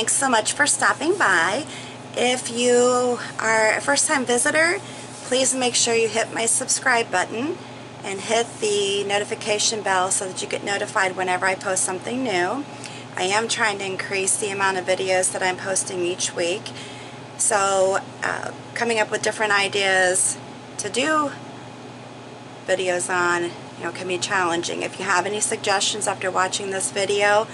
thanks so much for stopping by. If you are a first-time visitor, please make sure you hit my subscribe button and hit the notification bell so that you get notified whenever I post something new. I am trying to increase the amount of videos that I'm posting each week. So uh, coming up with different ideas to do videos on you know, can be challenging. If you have any suggestions after watching this video,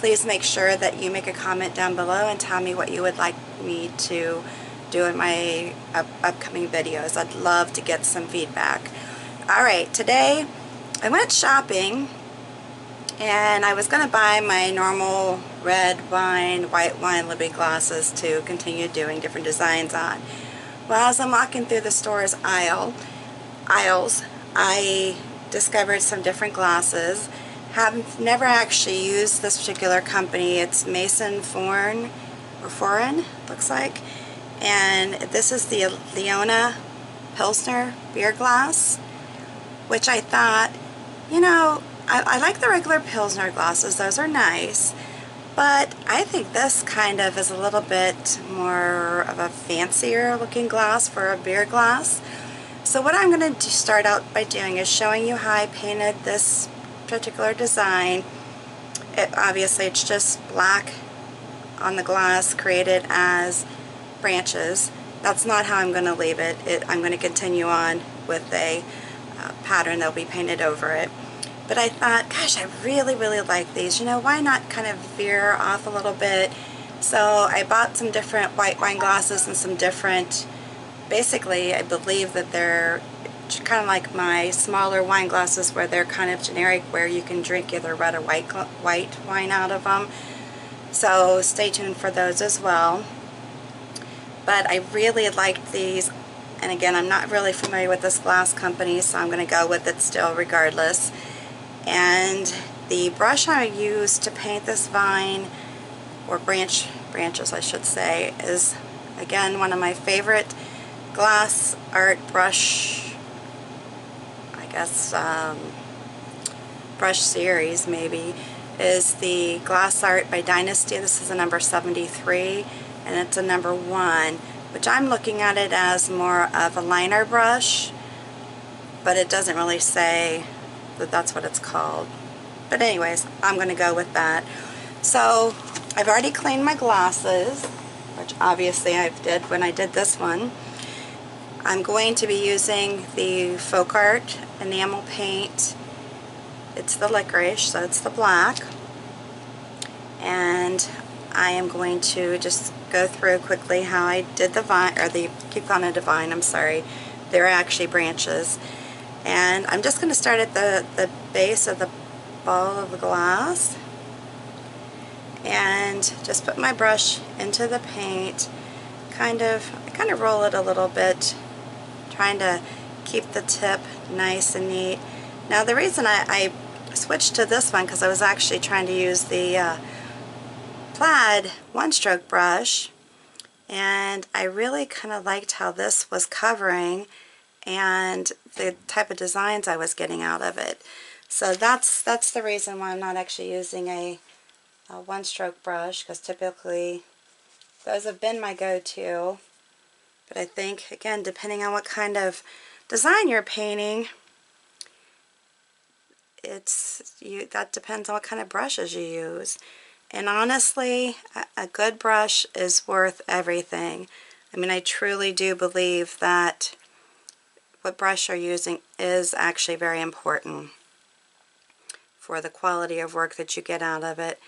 please make sure that you make a comment down below and tell me what you would like me to do in my up upcoming videos. I'd love to get some feedback. Alright, today I went shopping and I was going to buy my normal red wine, white wine Libbey glasses to continue doing different designs on. Well, as I'm walking through the store's aisle, aisles, I discovered some different glasses. Have never actually used this particular company. It's Mason Forn, or Foreign, looks like. And this is the Leona Pilsner beer glass, which I thought, you know, I, I like the regular Pilsner glasses, those are nice, but I think this kind of is a little bit more of a fancier looking glass for a beer glass. So what I'm going to start out by doing is showing you how I painted this particular design. It, obviously it's just black on the glass created as branches. That's not how I'm going to leave it. it I'm going to continue on with a uh, pattern that will be painted over it. But I thought, gosh, I really, really like these. You know, why not kind of veer off a little bit? So I bought some different white wine glasses and some different, basically, I believe that they're kind of like my smaller wine glasses where they're kind of generic where you can drink either red or white, white wine out of them. So stay tuned for those as well. But I really liked these. And again, I'm not really familiar with this glass company, so I'm going to go with it still regardless and the brush I used to paint this vine or branch branches I should say is again one of my favorite glass art brush Guess um, brush series maybe is the glass art by Dynasty this is a number 73 and it's a number one which I'm looking at it as more of a liner brush but it doesn't really say that that's what it's called. But anyways, I'm going to go with that. So I've already cleaned my glasses, which obviously I did when I did this one. I'm going to be using the FolkArt enamel paint. It's the licorice, so it's the black. And I am going to just go through quickly how I did the vine, or the, keep calling it a vine, I'm sorry. They're actually branches. And I'm just going to start at the, the base of the ball of the glass and just put my brush into the paint kind of I kind of roll it a little bit trying to keep the tip nice and neat now the reason I, I switched to this one because I was actually trying to use the uh, plaid one stroke brush and I really kind of liked how this was covering and the type of designs I was getting out of it. So that's that's the reason why I'm not actually using a, a one-stroke brush because typically those have been my go-to. But I think, again, depending on what kind of design you're painting, it's you that depends on what kind of brushes you use. And honestly, a, a good brush is worth everything. I mean, I truly do believe that what brush you're using is actually very important for the quality of work that you get out of it.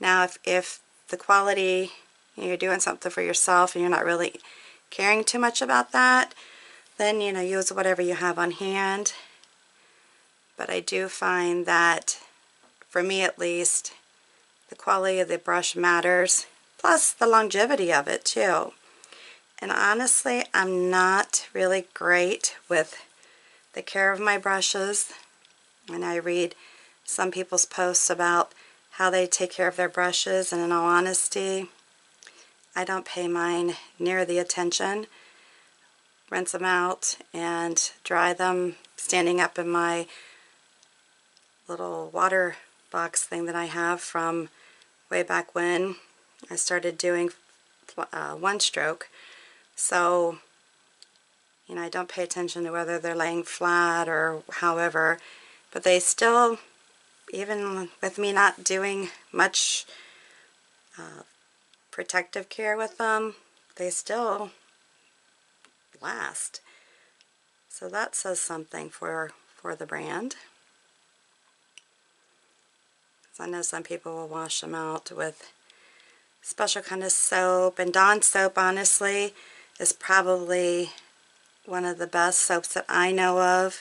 Now if, if the quality, you know, you're doing something for yourself and you're not really caring too much about that, then you know use whatever you have on hand. But I do find that, for me at least, the quality of the brush matters, plus the longevity of it too. And honestly, I'm not really great with the care of my brushes. And I read some people's posts about how they take care of their brushes, and in all honesty, I don't pay mine near the attention. Rinse them out and dry them standing up in my little water box thing that I have from way back when I started doing uh, one stroke. So, you know, I don't pay attention to whether they're laying flat or however, but they still, even with me not doing much uh, protective care with them, they still last. So that says something for, for the brand. I know some people will wash them out with special kind of soap. And Dawn soap, honestly, is probably one of the best soaps that I know of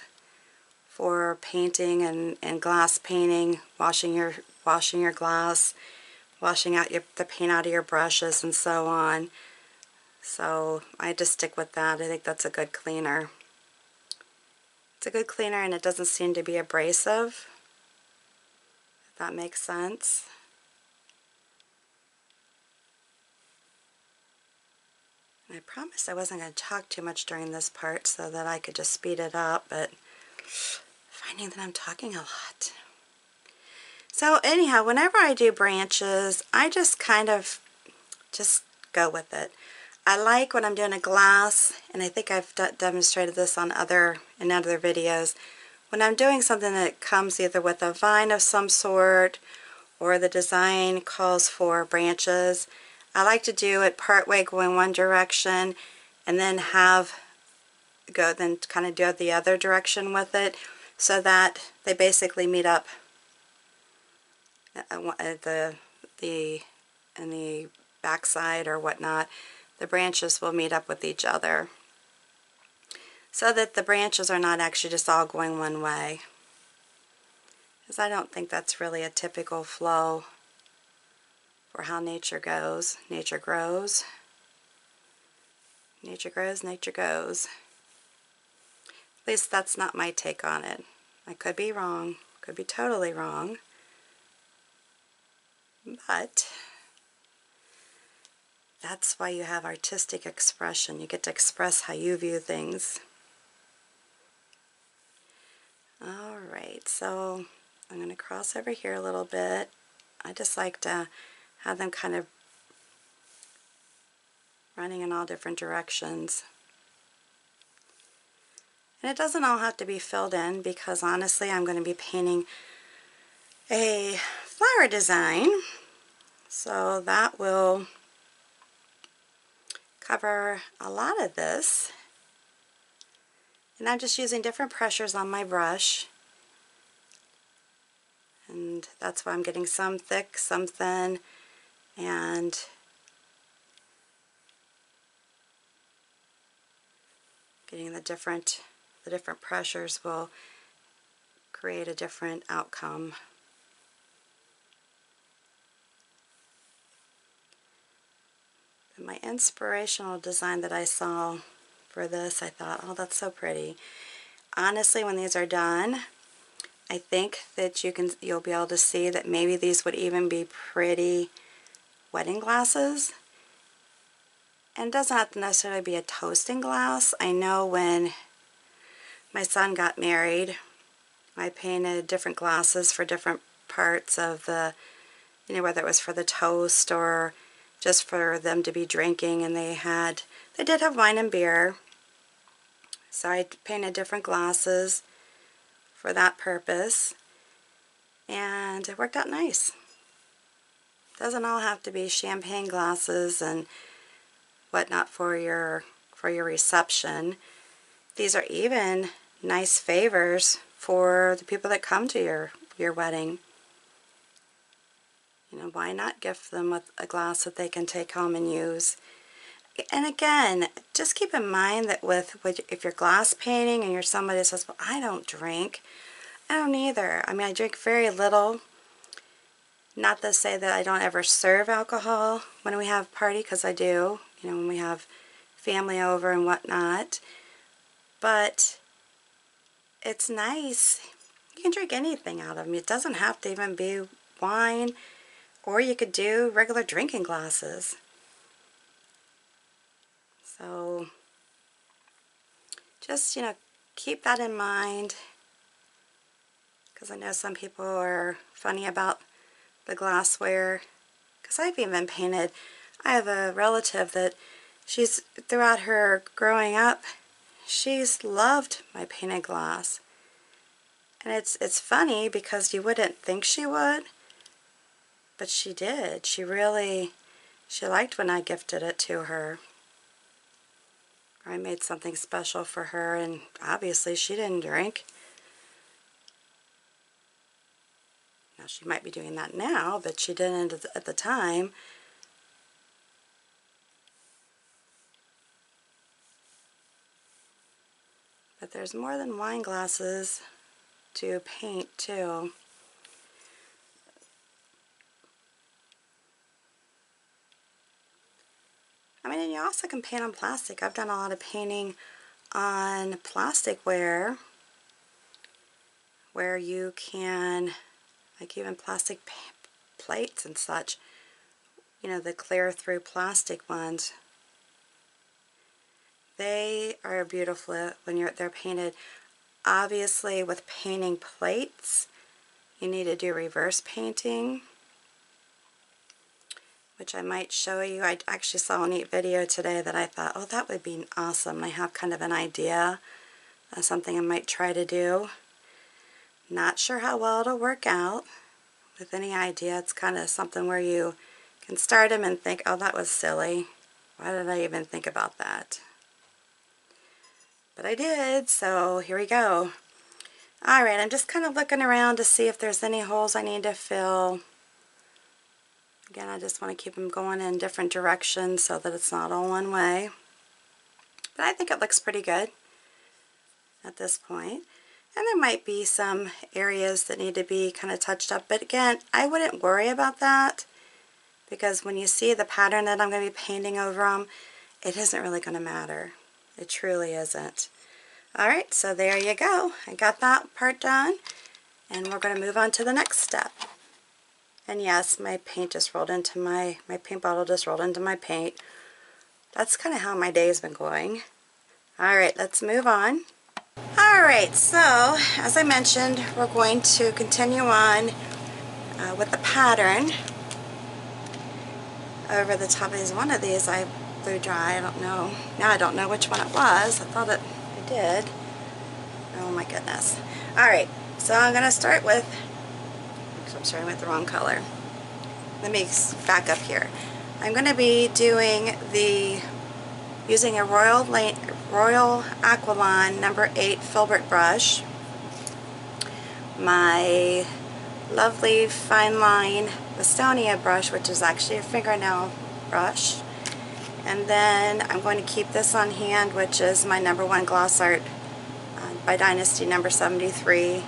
for painting and, and glass painting, washing your washing your glass, washing out your, the paint out of your brushes and so on. So I just stick with that. I think that's a good cleaner. It's a good cleaner and it doesn't seem to be abrasive. If that makes sense. I promised I wasn't going to talk too much during this part so that I could just speed it up, but finding that I'm talking a lot. So anyhow, whenever I do branches, I just kind of just go with it. I like when I'm doing a glass, and I think I've demonstrated this on other in other videos, when I'm doing something that comes either with a vine of some sort or the design calls for branches, I like to do it part way going one direction and then have go then kind of do the other direction with it so that they basically meet up at the the in the backside or whatnot the branches will meet up with each other so that the branches are not actually just all going one way because I don't think that's really a typical flow for how nature goes. Nature grows. Nature grows, nature goes. At least that's not my take on it. I could be wrong. Could be totally wrong. But that's why you have artistic expression. You get to express how you view things. Alright, so I'm going to cross over here a little bit. I just like to have them kind of running in all different directions. And it doesn't all have to be filled in because honestly I'm going to be painting a flower design. So that will cover a lot of this. And I'm just using different pressures on my brush. And that's why I'm getting some thick, some thin, and getting the different the different pressures will create a different outcome. My inspirational design that I saw for this, I thought, oh, that's so pretty. Honestly, when these are done, I think that you can you'll be able to see that maybe these would even be pretty wedding glasses. And doesn't have to necessarily be a toasting glass. I know when my son got married, I painted different glasses for different parts of the, you know, whether it was for the toast or just for them to be drinking. And they had, they did have wine and beer. So I painted different glasses for that purpose. And it worked out nice. Doesn't all have to be champagne glasses and whatnot for your for your reception. These are even nice favors for the people that come to your your wedding. You know, why not gift them with a glass that they can take home and use? And again, just keep in mind that with, with if you're glass painting and you're somebody that says, well, I don't drink. I don't either. I mean, I drink very little. Not to say that I don't ever serve alcohol when we have party, because I do, you know, when we have family over and whatnot. But it's nice. You can drink anything out of them. It doesn't have to even be wine, or you could do regular drinking glasses. So just, you know, keep that in mind because I know some people are funny about the glassware Because I've even painted, I have a relative that she's, throughout her growing up, she's loved my painted glass. And it's, it's funny because you wouldn't think she would, but she did. She really, she liked when I gifted it to her. I made something special for her and obviously she didn't drink. Now she might be doing that now, but she didn't at the time. But there's more than wine glasses to paint too. I mean, and you also can paint on plastic. I've done a lot of painting on plasticware where you can, like even plastic plates and such, you know, the clear through plastic ones. They are beautiful when you're they're painted. Obviously, with painting plates, you need to do reverse painting which I might show you. I actually saw a neat video today that I thought, oh, that would be awesome. I have kind of an idea of something I might try to do. Not sure how well it'll work out with any idea. It's kind of something where you can start them and think, oh, that was silly. Why did I even think about that? But I did, so here we go. Alright, I'm just kind of looking around to see if there's any holes I need to fill. Again, I just want to keep them going in different directions so that it's not all one way. But I think it looks pretty good at this point. And there might be some areas that need to be kind of touched up. But again, I wouldn't worry about that because when you see the pattern that I'm going to be painting over them, it isn't really going to matter. It truly isn't. Alright, so there you go. I got that part done. And we're going to move on to the next step. And yes, my paint just rolled into my, my paint bottle just rolled into my paint. That's kind of how my day has been going. Alright, let's move on. Alright, so as I mentioned, we're going to continue on uh, with the pattern over the top of these. One of these I blew dry, I don't know. Now I don't know which one it was. I thought it, I did. Oh my goodness. Alright, so I'm to start with I'm starting with the wrong color. Let me back up here. I'm going to be doing the, using a Royal, Lane, Royal Aqualon number 8 filbert brush. My lovely fine line Winstonia brush, which is actually a fingernail brush. And then I'm going to keep this on hand, which is my number one glass art uh, by Dynasty number 73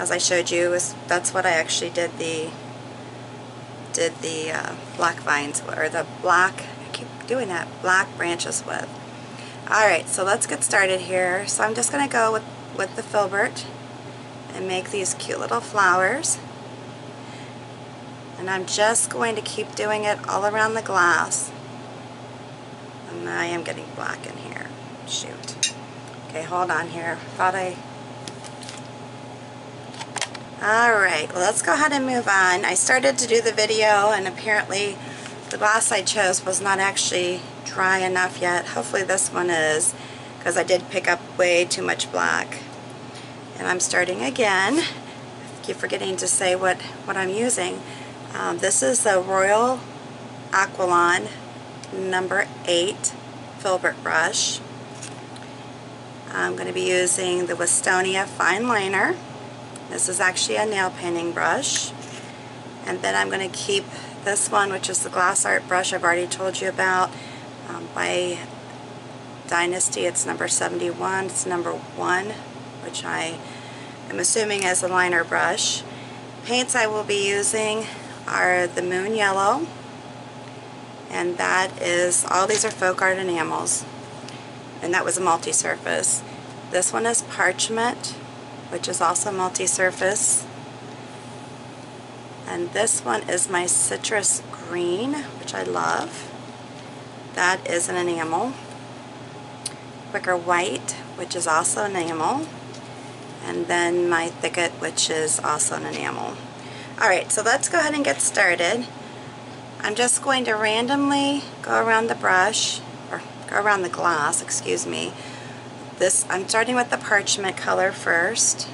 as I showed you, that's what I actually did the did the uh, black vines or the black I keep doing that black branches with. Alright, so let's get started here. So I'm just going to go with, with the filbert and make these cute little flowers. And I'm just going to keep doing it all around the glass. And I am getting black in here. Shoot. Okay, hold on here. Thought I Alright, well let's go ahead and move on. I started to do the video and apparently the glass I chose was not actually dry enough yet. Hopefully this one is because I did pick up way too much black. And I'm starting again. I keep forgetting to say what, what I'm using. Um, this is the Royal Aqualon number 8 filbert brush. I'm going to be using the Winstonia fine liner. This is actually a nail painting brush. And then I'm going to keep this one, which is the glass art brush I've already told you about, um, by Dynasty. It's number 71. It's number 1, which I am assuming is a liner brush. Paints I will be using are the Moon Yellow, and that is, all these are FolkArt enamels, and that was a multi-surface. This one is Parchment, which is also multi-surface. And this one is my citrus green, which I love. That is an enamel. Wicker white, which is also enamel. And then my thicket, which is also an enamel. Alright, so let's go ahead and get started. I'm just going to randomly go around the brush, or go around the glass, excuse me. This, I'm starting with the parchment color first.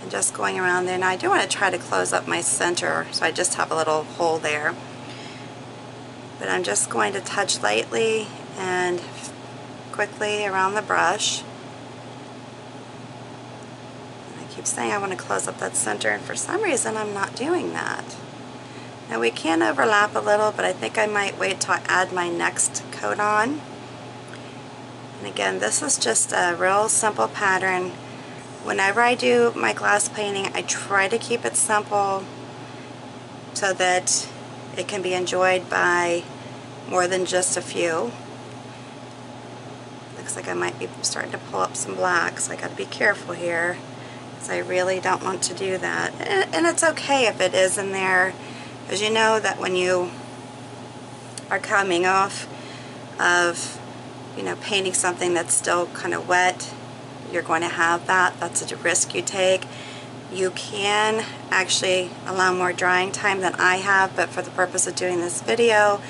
And just going around there. Now I do want to try to close up my center, so I just have a little hole there. But I'm just going to touch lightly and quickly around the brush. And I keep saying I want to close up that center, and for some reason I'm not doing that. Now we can overlap a little, but I think I might wait till I add my next coat on. And again, this is just a real simple pattern. Whenever I do my glass painting, I try to keep it simple so that it can be enjoyed by more than just a few. Looks like I might be starting to pull up some black, so I got to be careful here because I really don't want to do that. And it's okay if it is in there because you know that when you are coming off of, you know, painting something that's still kind of wet, you're going to have that. That's a risk you take. You can actually allow more drying time than I have, but for the purpose of doing this video,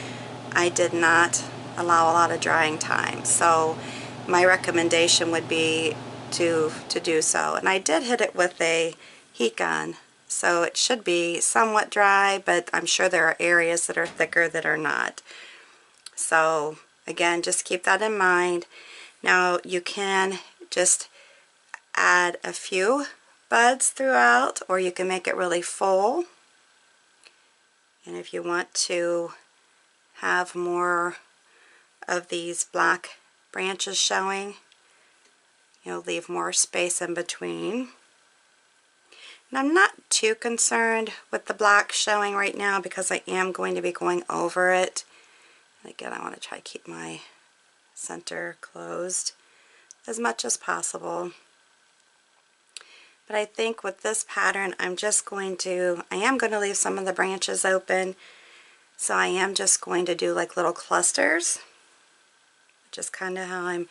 I did not allow a lot of drying time. So my recommendation would be to, to do so. And I did hit it with a heat gun so it should be somewhat dry, but I'm sure there are areas that are thicker that are not. So again, just keep that in mind. Now you can just add a few buds throughout, or you can make it really full. And if you want to have more of these black branches showing, you'll leave more space in between. And I'm not too concerned with the black showing right now because I am going to be going over it. Again, I want to try to keep my center closed as much as possible. But I think with this pattern, I'm just going to, I am going to leave some of the branches open. So I am just going to do like little clusters, which is kind of how I'm,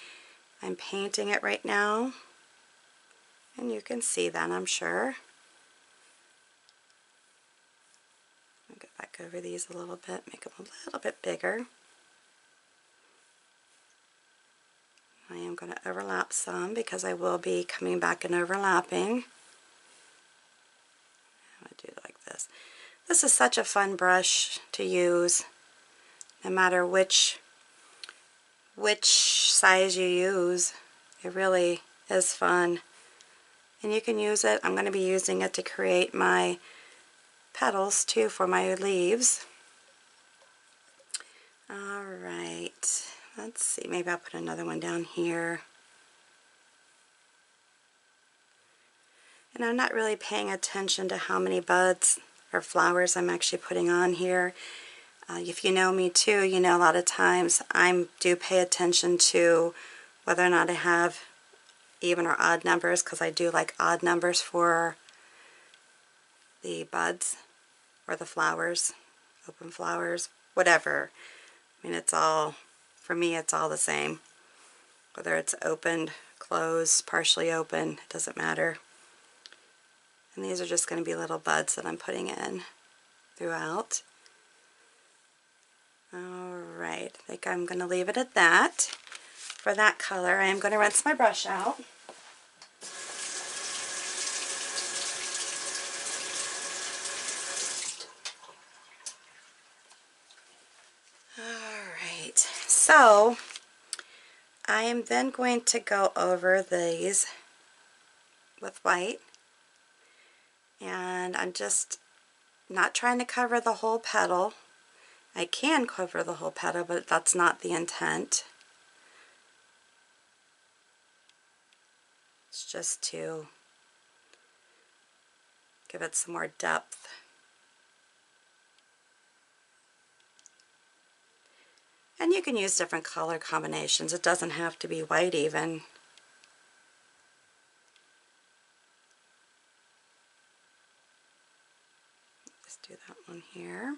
I'm painting it right now. And you can see that, I'm sure. Get back over these a little bit, make them a little bit bigger. I am going to overlap some because I will be coming back and overlapping. I do like this. This is such a fun brush to use no matter which which size you use. It really is fun. And you can use it, I'm going to be using it to create my petals too for my leaves. Alright, let's see, maybe I'll put another one down here. And I'm not really paying attention to how many buds or flowers I'm actually putting on here. Uh, if you know me too, you know a lot of times I do pay attention to whether or not I have even or odd numbers because I do like odd numbers for the buds or the flowers, open flowers, whatever. I mean, it's all, for me, it's all the same. Whether it's opened, closed, partially open, it doesn't matter. And these are just going to be little buds that I'm putting in throughout. Alright, I think I'm going to leave it at that. For that color, I am going to rinse my brush out. So I am then going to go over these with white and I'm just not trying to cover the whole petal. I can cover the whole petal but that's not the intent. It's just to give it some more depth. And you can use different color combinations. It doesn't have to be white even. Let's do that one here.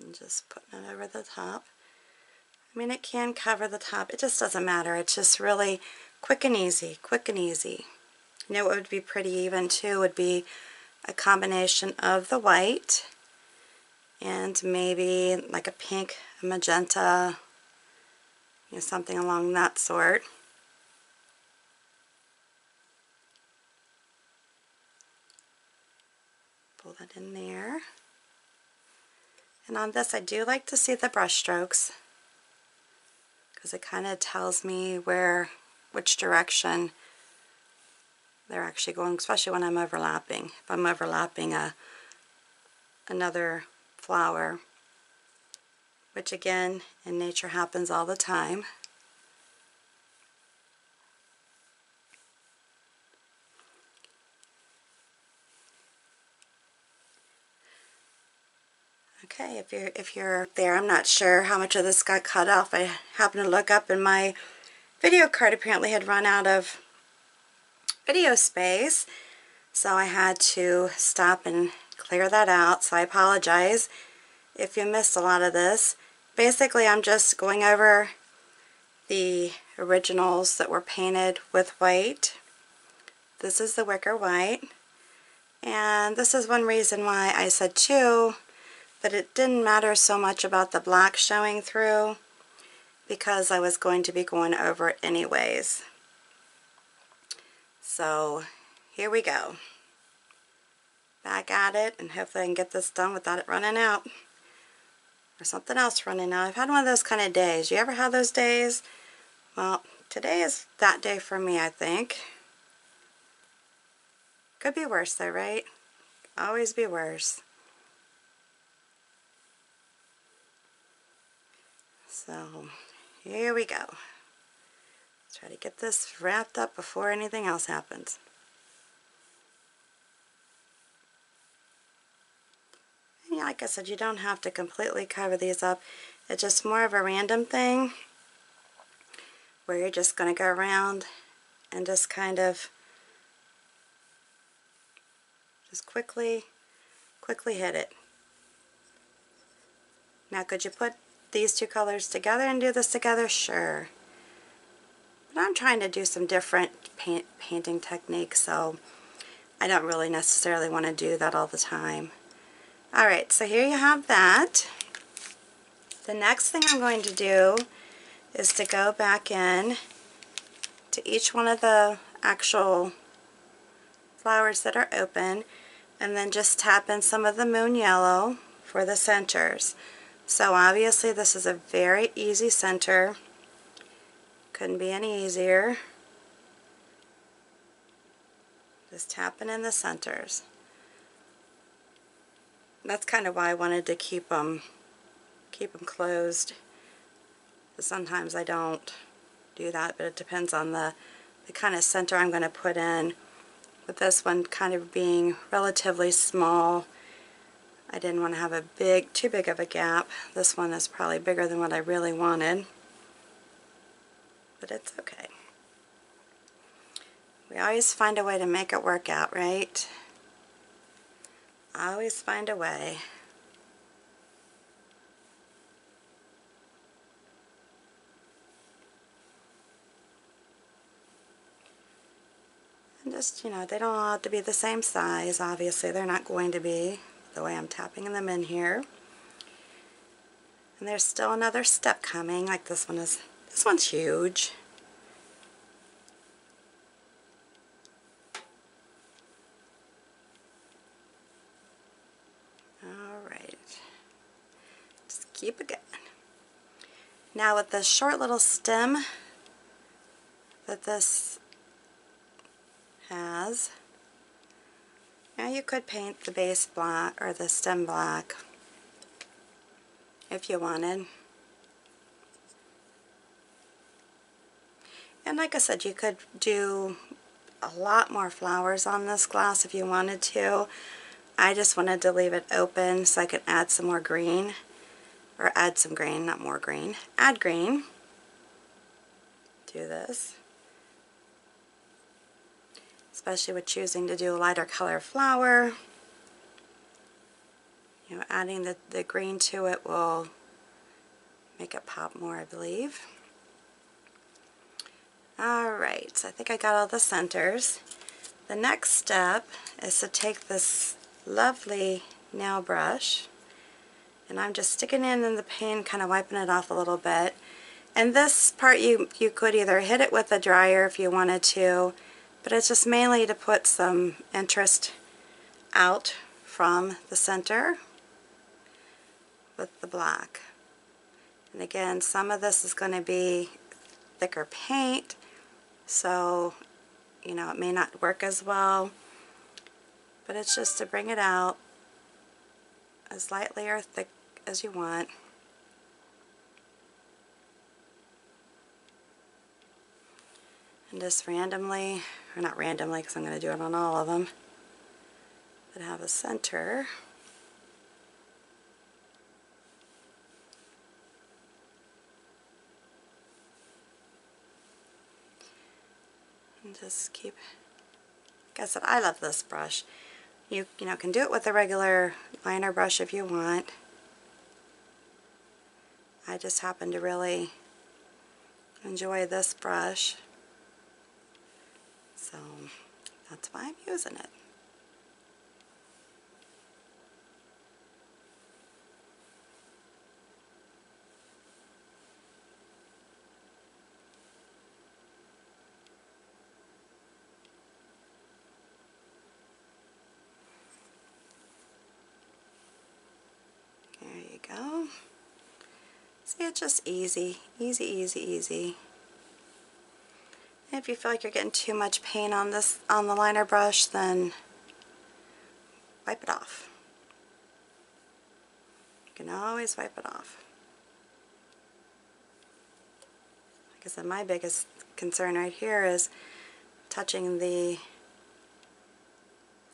And just putting it over the top. I mean, it can cover the top. It just doesn't matter. It's just really quick and easy, quick and easy. You know what would be pretty even too would be a combination of the white and maybe like a pink, a magenta, you know, something along that sort. Pull that in there. And on this I do like to see the brush strokes because it kind of tells me where, which direction they're actually going, especially when I'm overlapping. If I'm overlapping a another flower, which again in nature happens all the time. Okay, if you're if you're there, I'm not sure how much of this got cut off. I happened to look up and my video card apparently had run out of video space. So I had to stop and clear that out. So I apologize if you missed a lot of this. Basically, I'm just going over the originals that were painted with white. This is the wicker white. And this is one reason why I said too that it didn't matter so much about the black showing through because I was going to be going over it anyways. So here we go. Back at it and hopefully I can get this done without it running out. Or something else running out. I've had one of those kind of days. You ever have those days? Well, today is that day for me, I think. Could be worse though, right? Always be worse. So, here we go. Try to get this wrapped up before anything else happens. And like I said, you don't have to completely cover these up. It's just more of a random thing where you're just going to go around and just kind of just quickly, quickly hit it. Now could you put these two colors together and do this together? Sure. But I'm trying to do some different paint, painting techniques, so I don't really necessarily want to do that all the time. Alright, so here you have that. The next thing I'm going to do is to go back in to each one of the actual flowers that are open and then just tap in some of the moon yellow for the centers. So obviously this is a very easy center. Couldn't be any easier. Just tapping in the centers. That's kind of why I wanted to keep them keep them closed. Sometimes I don't do that, but it depends on the, the kind of center I'm going to put in. With this one kind of being relatively small, I didn't want to have a big, too big of a gap. This one is probably bigger than what I really wanted. But it's okay. We always find a way to make it work out, right? Always find a way. And just, you know, they don't all have to be the same size, obviously. They're not going to be the way I'm tapping them in here. And there's still another step coming, like this one is, this one's huge. Keep it going. Now with this short little stem that this has, now you could paint the base black or the stem black if you wanted. And like I said, you could do a lot more flowers on this glass if you wanted to. I just wanted to leave it open so I could add some more green. Or add some green, not more green. Add green. Do this especially with choosing to do a lighter color flower. You know, adding the, the green to it will make it pop more, I believe. Alright, so I think I got all the centers. The next step is to take this lovely nail brush and I'm just sticking it in the paint, kind of wiping it off a little bit. And this part you, you could either hit it with a dryer if you wanted to, but it's just mainly to put some interest out from the center with the black. And again, some of this is going to be thicker paint, so, you know, it may not work as well. But it's just to bring it out as lightly or thick as you want. And just randomly, or not randomly because I'm going to do it on all of them, but have a center. And just keep, like I said, I love this brush. You, you know, can do it with a regular liner brush if you want. I just happen to really enjoy this brush. So that's why I'm using it. There you go. See, it's just easy, easy, easy, easy. If you feel like you're getting too much paint on this on the liner brush, then wipe it off. You can always wipe it off. Like I said, my biggest concern right here is touching the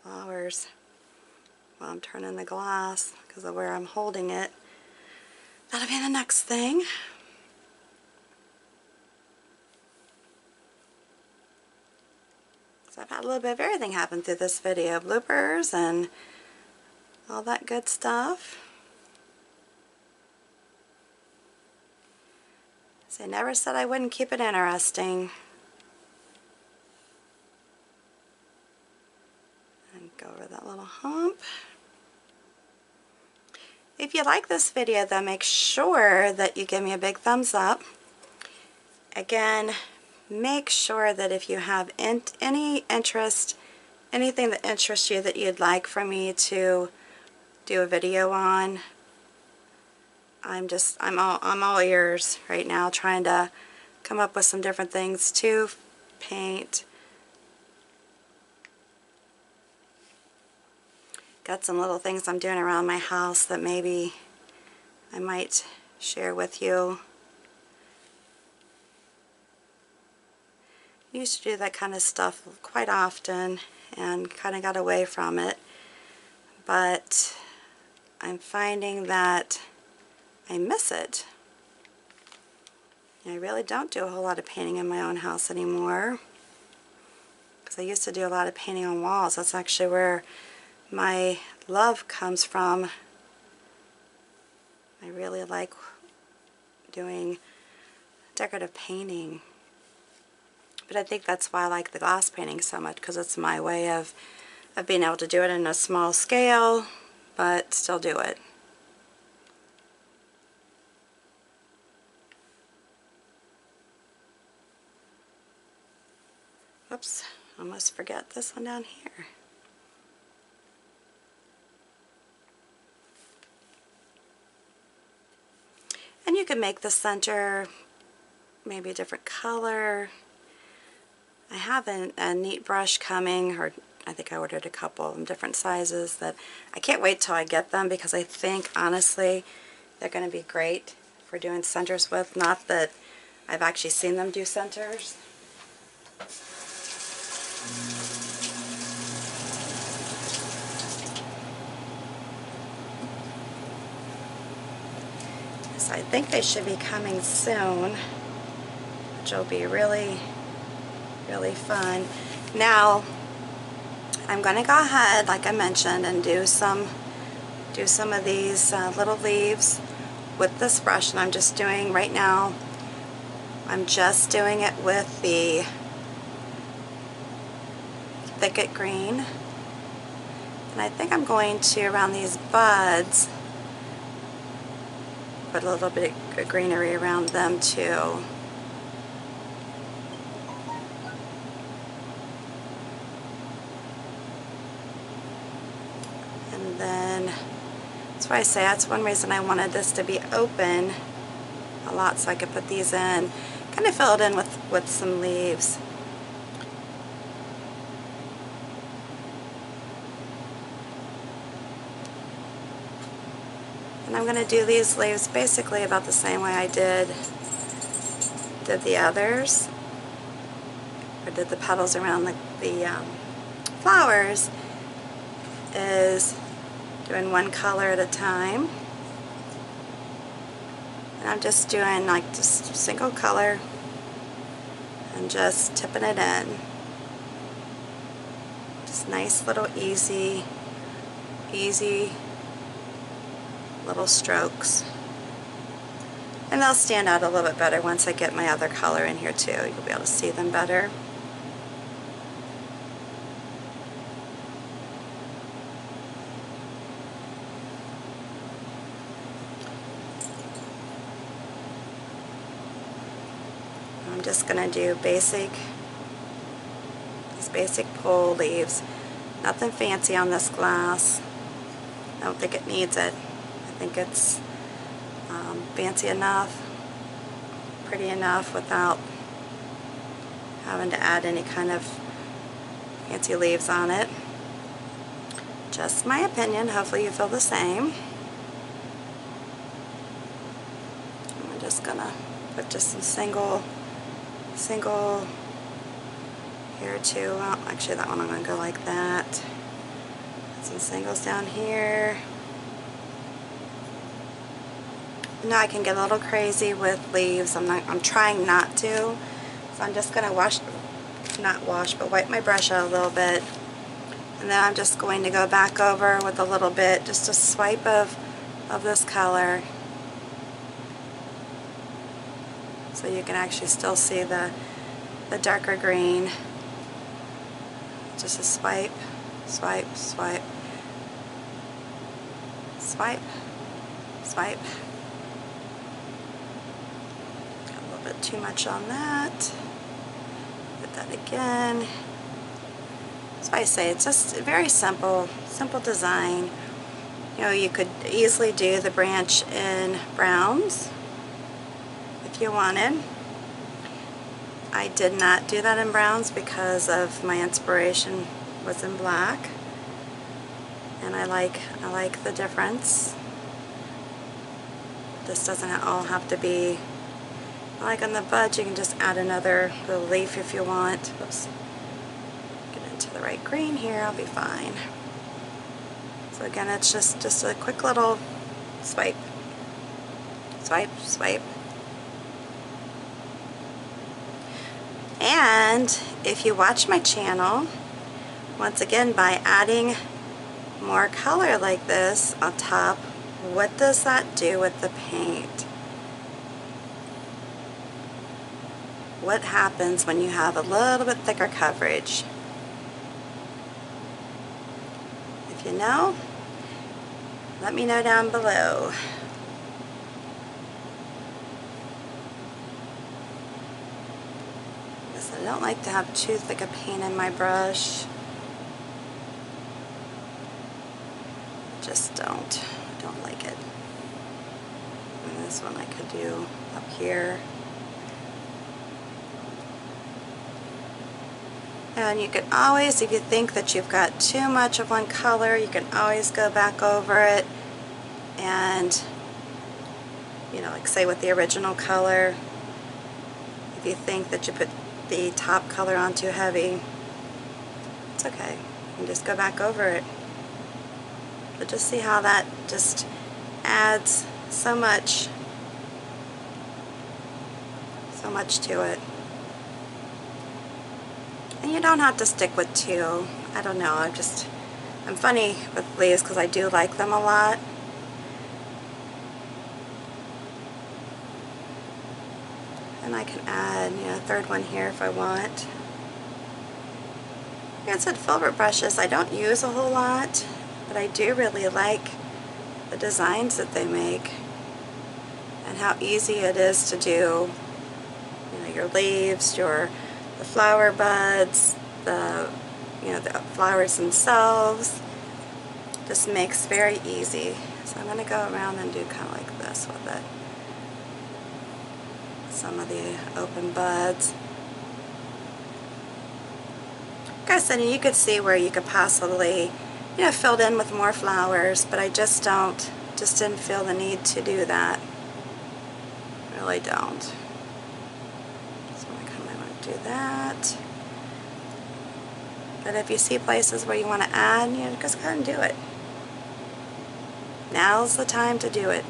flowers while I'm turning the glass because of where I'm holding it. That'll be the next thing. So I've had a little bit of everything happen through this video. Bloopers and all that good stuff. So I never said I wouldn't keep it interesting. And go over that little hump. If you like this video though, make sure that you give me a big thumbs up. Again, make sure that if you have in any interest, anything that interests you that you'd like for me to do a video on, I'm just, I'm all, I'm all ears right now trying to come up with some different things to paint. Got some little things I'm doing around my house that maybe I might share with you. used to do that kind of stuff quite often and kind of got away from it but I'm finding that I miss it. I really don't do a whole lot of painting in my own house anymore because I used to do a lot of painting on walls. That's actually where my love comes from. I really like doing decorative painting. But I think that's why I like the glass painting so much because it's my way of, of being able to do it in a small scale but still do it. Oops, almost forget this one down here. And you can make the center maybe a different color. I have a, a neat brush coming, or I think I ordered a couple of different sizes that I can't wait till I get them because I think honestly they're going to be great for doing centers with. Not that I've actually seen them do centers. So I think they should be coming soon, which will be really really fun. Now, I'm going to go ahead, like I mentioned, and do some do some of these uh, little leaves with this brush. And I'm just doing right now I'm just doing it with the thicket green. And I think I'm going to, around these buds, put a little bit of greenery around them too. And then, that's why I say that's one reason I wanted this to be open a lot so I could put these in. Kind of fill it in with, with some leaves. And I'm going to do these leaves basically about the same way I did did the others. Or did the petals around the, the um, flowers is doing one color at a time. And I'm just doing like just single color and just tipping it in. Just nice little easy, easy little strokes. And they'll stand out a little bit better once I get my other color in here too. You'll be able to see them better. I'm just going to do basic, these basic pole leaves. Nothing fancy on this glass. I don't think it needs it think it's um, fancy enough, pretty enough without having to add any kind of fancy leaves on it. Just my opinion, hopefully you feel the same. I'm just gonna put just some single, single here too. Well, actually that one I'm gonna go like that. Some singles down here. Know I can get a little crazy with leaves. I'm not. I'm trying not to. So I'm just going to wash, not wash, but wipe my brush out a little bit. And then I'm just going to go back over with a little bit, just a swipe of, of this color. So you can actually still see the, the darker green. Just a swipe, swipe, swipe, swipe, swipe. Bit too much on that. Put that again. So I say it's just very simple, simple design. You know, you could easily do the branch in browns if you wanted. I did not do that in browns because of my inspiration was in black. And I like I like the difference. This doesn't all have to be like on the buds, you can just add another little leaf if you want. Oops. Get into the right green here, I'll be fine. So again, it's just, just a quick little swipe. Swipe, swipe. And if you watch my channel, once again, by adding more color like this on top, what does that do with the paint? What happens when you have a little bit thicker coverage. If you know, let me know down below. Because I don't like to have too thick a paint in my brush. Just don't. I don't like it. And this one I could do up here. And you can always, if you think that you've got too much of one color, you can always go back over it and, you know, like say with the original color, if you think that you put the top color on too heavy, it's okay. You can just go back over it. But just see how that just adds so much, so much to it. You don't have to stick with two. I don't know, I'm just, I'm funny with leaves because I do like them a lot. And I can add, you know, a third one here if I want. Like I said, filbert brushes I don't use a whole lot, but I do really like the designs that they make and how easy it is to do you know your leaves, your the flower buds, the you know the flowers themselves. Just makes very easy. So I'm going to go around and do kind of like this with it. Some of the open buds. Like I said, you could see where you could possibly, you know, filled in with more flowers, but I just don't, just didn't feel the need to do that. Really don't. So I kind of want to do that. But if you see places where you want to add, you know, just go ahead and do it. Now's the time to do it.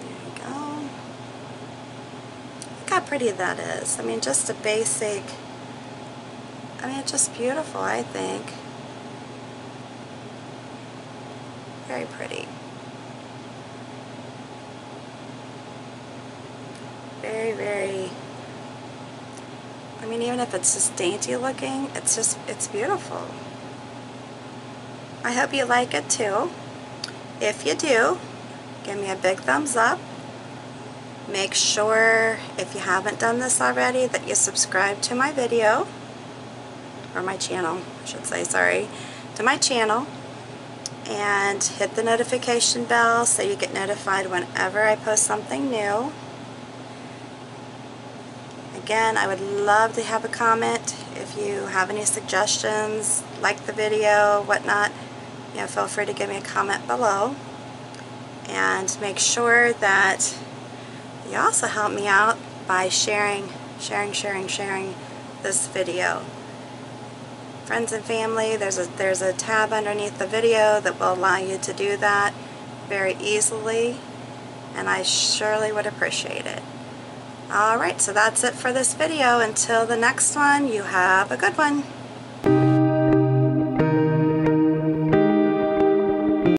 There you go. Look how pretty that is. I mean, just a basic, I mean, it's just beautiful, I think. Very pretty. Very, very I mean, even if it's just dainty looking, it's just, it's beautiful. I hope you like it too. If you do, give me a big thumbs up. Make sure, if you haven't done this already, that you subscribe to my video, or my channel, I should say, sorry, to my channel, and hit the notification bell so you get notified whenever I post something new. Again, I would love to have a comment if you have any suggestions, like the video, whatnot. You know, feel free to give me a comment below. And make sure that you also help me out by sharing, sharing, sharing, sharing this video. Friends and family, there's a, there's a tab underneath the video that will allow you to do that very easily and I surely would appreciate it. Alright, so that's it for this video. Until the next one, you have a good one.